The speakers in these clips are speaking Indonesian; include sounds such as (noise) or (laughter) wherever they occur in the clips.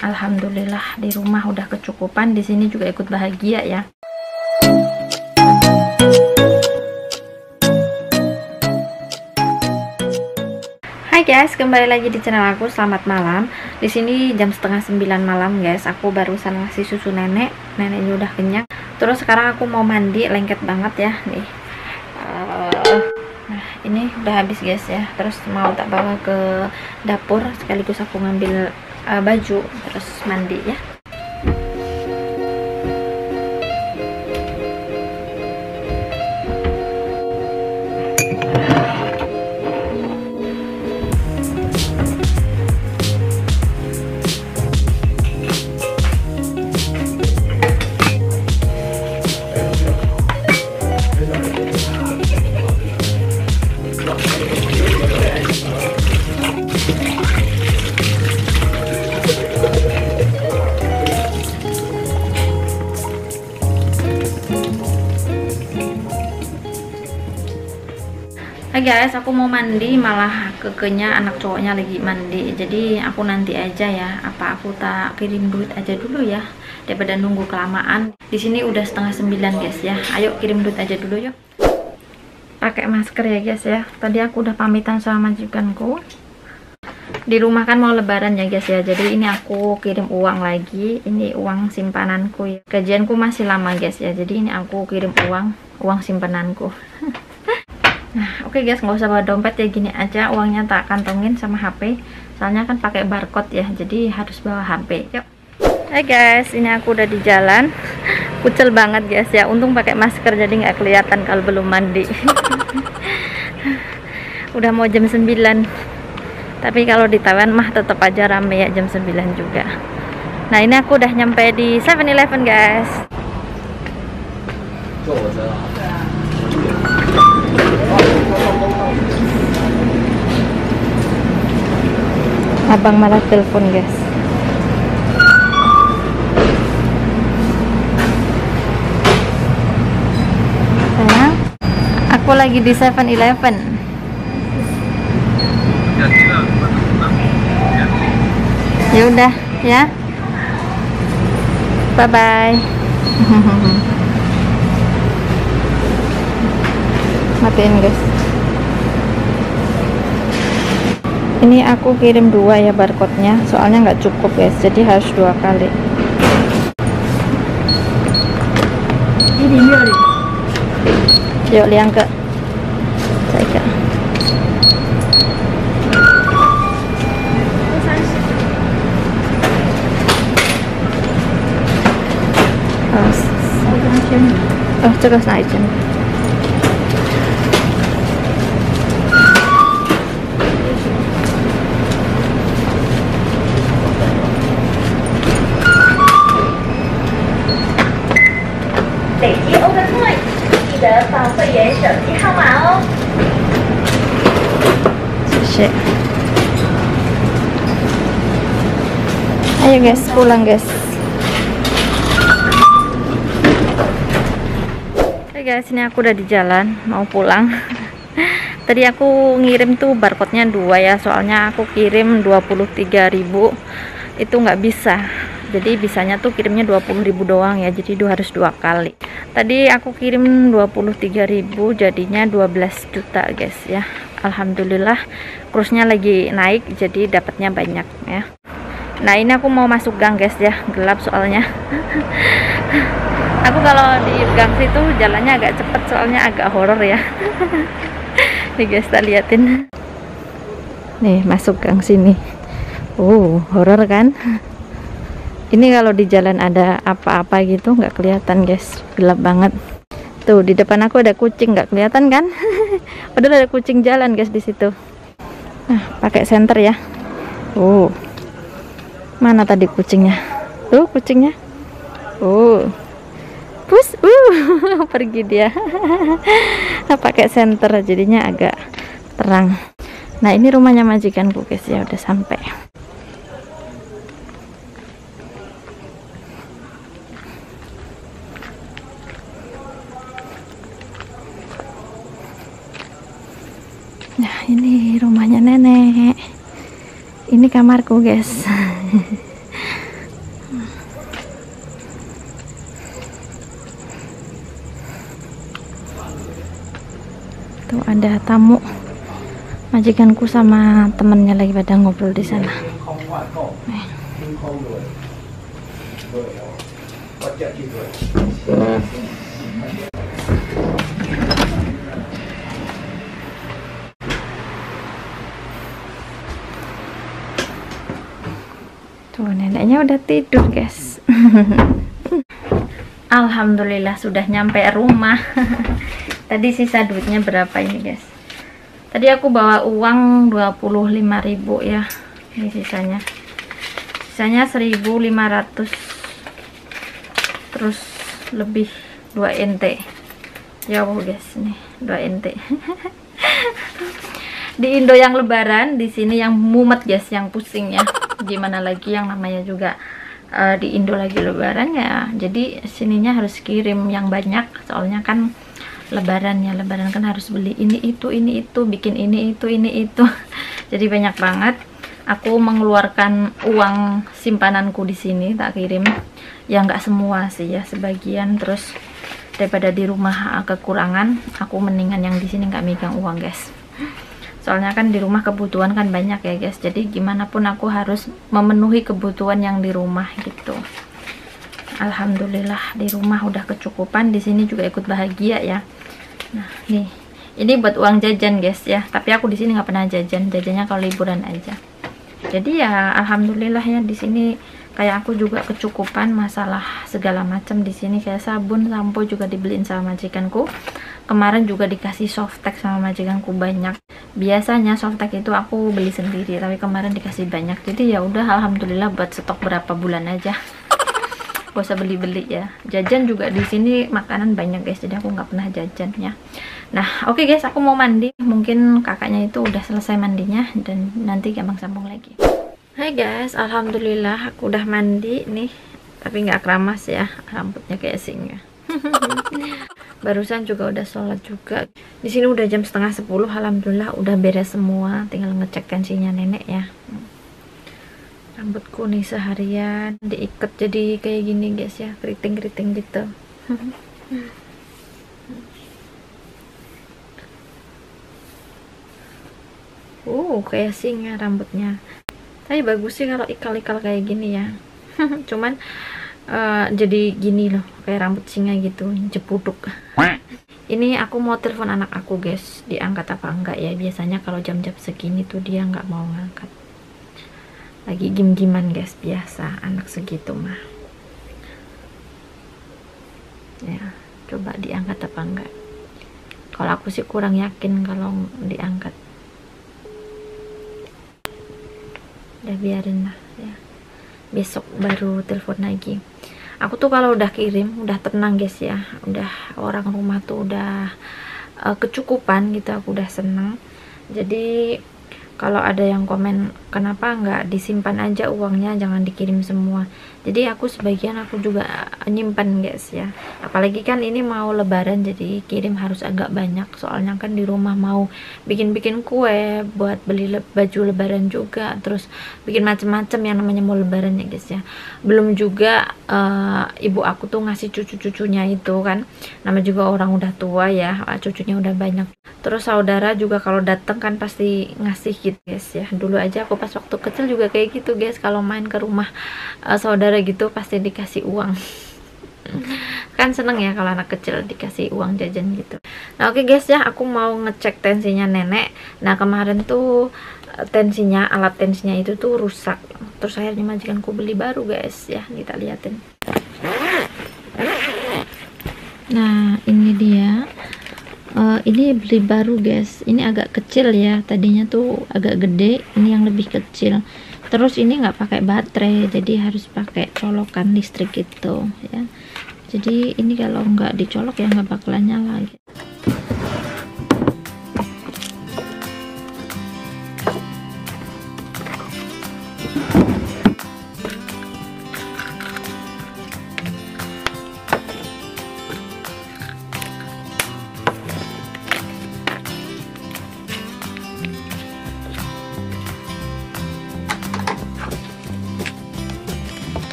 Alhamdulillah di rumah udah kecukupan, di sini juga ikut bahagia ya. Hai guys, kembali lagi di channel aku. Selamat malam. Di sini jam setengah sembilan malam guys. Aku barusan ngasih susu nenek. Neneknya udah kenyang. Terus sekarang aku mau mandi, lengket banget ya nih. Ini udah habis guys ya. Terus mau tak bawa ke dapur sekaligus aku ngambil uh, baju terus mandi ya guys, aku mau mandi malah kekenya anak cowoknya lagi mandi. Jadi aku nanti aja ya. Apa aku tak kirim duit aja dulu ya daripada nunggu kelamaan. Di sini udah setengah sembilan guys ya. Ayo kirim duit aja dulu yuk. Pakai masker ya guys ya. Tadi aku udah pamitan sama majikanku. Di rumah kan mau lebaran ya guys ya. Jadi ini aku kirim uang lagi. Ini uang simpananku ya. Gajianku masih lama guys ya. Jadi ini aku kirim uang, uang simpananku. (laughs) Nah, oke okay guys, nggak usah bawa dompet ya gini aja, uangnya tak kantongin sama HP. Soalnya kan pakai barcode ya, jadi harus bawa HP. Yuk. Hai guys, ini aku udah di jalan. (laughs) Kucel banget guys ya. Untung pakai masker jadi nggak kelihatan kalau belum mandi. (laughs) udah mau jam 9. Tapi kalau di Taiwan mah tetap aja rame ya jam 9 juga. Nah, ini aku udah nyampe di 7-Eleven guys. Abang malah telepon guys. Sayang aku lagi di 7-Eleven ya udah ya. Bye bye (laughs) matiin guys ini aku kirim dua ya barcode-nya soalnya nggak cukup guys jadi harus dua kali yuk liang ke saya Oh, 这个是哪一件？ Ayo guys, pulang guys. Oke guys, ini aku udah di jalan, mau pulang. (laughs) Tadi aku ngirim tuh barcode-nya dua ya, soalnya aku kirim 23.000 itu nggak bisa. Jadi bisanya tuh kirimnya 20.000 doang ya jadi itu harus dua kali. Tadi aku kirim 23.000 jadinya 12 juta guys ya. Alhamdulillah kursnya lagi naik jadi dapatnya banyak ya nah ini aku mau masuk gang guys ya. Gelap soalnya. Aku kalau di gang situ jalannya agak cepet soalnya agak horor ya. (laughs) Nih guys kita liatin. Nih masuk gang sini. Uh horor kan? Ini kalau di jalan ada apa-apa gitu nggak kelihatan guys. Gelap banget. Tuh di depan aku ada kucing nggak kelihatan kan? (laughs) Udah ada kucing jalan guys di situ. Nah pakai senter ya. Oh mana tadi kucingnya? Tuh kucingnya? Oh pus uh (laughs) pergi dia. (laughs) Pakai senter jadinya agak terang. Nah ini rumahnya majikanku guys. Ya udah sampai. Nah, ini rumahnya nenek. Ini kamarku, guys. (laughs) Tuh ada tamu. Majikanku sama temennya lagi pada ngobrol di sana. khẩu Tuh neneknya udah tidur guys. (laughs) Alhamdulillah sudah nyampe rumah. (laughs) Tadi sisa duitnya berapa ini guys? Tadi aku bawa uang 25.000 ya Ini sisanya. Sisanya 1.500 Terus lebih 2 NT Ya Allah guys nih 2 NT di Indo yang lebaran di sini yang mumet guys yang pusing ya gimana lagi yang namanya juga uh, di Indo lagi lebaran ya jadi sininya harus kirim yang banyak. Soalnya kan lebaran ya lebaran kan harus beli ini itu ini itu bikin ini itu ini itu. (laughs) Jadi banyak banget. Aku mengeluarkan uang simpananku di sini tak kirim. Ya nggak semua sih ya sebagian. Terus daripada di rumah uh, kekurangan aku mendingan yang di sini nggak megang uang guys soalnya kan di rumah kebutuhan kan banyak ya guys. Jadi gimana pun aku harus memenuhi kebutuhan yang di rumah gitu. Alhamdulillah di rumah udah kecukupan di sini juga ikut bahagia ya. Nah nih. Ini buat uang jajan guys ya. Tapi aku di sini nggak pernah jajan. Jajannya kalau liburan aja. Jadi ya Alhamdulillah ya di sini kayak aku juga kecukupan masalah segala macam di sini. Kayak sabun sampo juga dibeliin sama majikanku kemarin juga dikasih softtek sama majikanku banyak. Biasanya softtek itu aku beli sendiri tapi kemarin dikasih banyak. Jadi ya udah alhamdulillah buat stok berapa bulan aja. Gak usah beli-beli ya. Jajan juga di sini makanan banyak guys. Jadi aku nggak pernah jajan ya nah oke okay guys. Aku mau mandi. Mungkin kakaknya itu udah selesai mandinya dan nanti gampang sambung lagi. Hai guys. Alhamdulillah aku udah mandi nih. Tapi nggak keramas ya. Rambutnya kayak singa (laughs) barusan juga udah sholat juga. Di sini udah jam setengah sepuluh alhamdulillah udah beres semua. Tinggal ngecek tensinya nenek ya. Rambutku nih seharian diikat jadi kayak gini guys ya. Keriting-keriting gitu. (laughs) Uh kayak singa rambutnya. Tapi bagus sih kalau ikal-ikal kayak gini ya. (laughs) Cuman uh, jadi gini loh kayak rambut singa gitu jepuduk. Ini aku mau telepon anak aku guys. Diangkat apa enggak ya? Biasanya kalau jam-jam segini tuh dia nggak mau ngangkat. Lagi gim-giman guys. Biasa anak segitu mah. Ya coba diangkat apa enggak? Kalau aku sih kurang yakin kalau diangkat. Udah biarin lah. ya besok baru telepon lagi. Aku tuh kalau udah kirim udah tenang guys ya. Udah orang rumah tuh udah uh, kecukupan gitu aku udah seneng. Jadi kalau ada yang komen kenapa nggak disimpan aja uangnya jangan dikirim semua? Jadi aku sebagian aku juga nyimpan guys ya. Apalagi kan ini mau lebaran jadi kirim harus agak banyak. Soalnya kan di rumah mau bikin-bikin kue buat beli le baju lebaran juga. Terus bikin macem-macem yang namanya mau lebaran ya guys ya. Belum juga uh, ibu aku tuh ngasih cucu-cucunya itu kan. Nama juga orang udah tua ya cucunya udah banyak. Terus saudara juga kalau datang kan pasti ngasih gitu guys ya. Dulu aja aku pas waktu kecil juga kayak gitu guys. Kalau main ke rumah uh, saudara gitu pasti dikasih uang. (laughs) Kan seneng ya kalau anak kecil dikasih uang jajan gitu. Nah oke okay guys ya. Aku mau ngecek tensinya nenek. Nah kemarin tuh eh, tensinya alat tensinya itu tuh rusak. Terus akhirnya majikanku beli baru guys. Ya kita liatin. Nah ini dia. Uh, ini beli baru guys. Ini agak kecil ya. Tadinya tuh agak gede ini yang lebih kecil. Terus ini nggak pakai baterai jadi harus pakai colokan listrik gitu ya. Jadi ini kalau nggak dicolok ya nggak bakalan nyala gitu.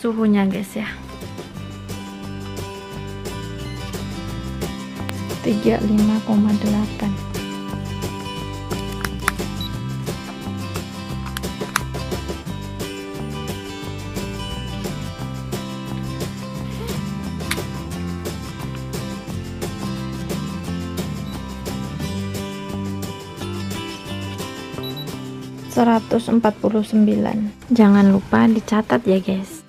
Suhunya guys ya. 35,8 149 jangan lupa dicatat ya guys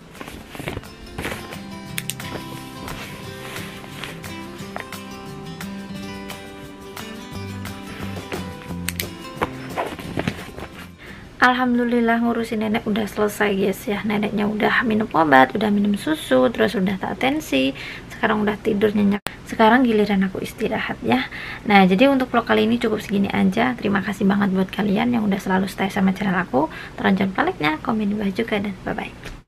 Alhamdulillah ngurusin nenek udah selesai guys ya. Neneknya udah minum obat udah minum susu terus udah tak tensi sekarang udah tidur nyenyak. Sekarang giliran aku istirahat ya. Nah jadi untuk vlog kali ini cukup segini aja. Terima kasih banget buat kalian yang udah selalu stay sama channel aku. Tonton baliknya komen di bawah juga dan bye bye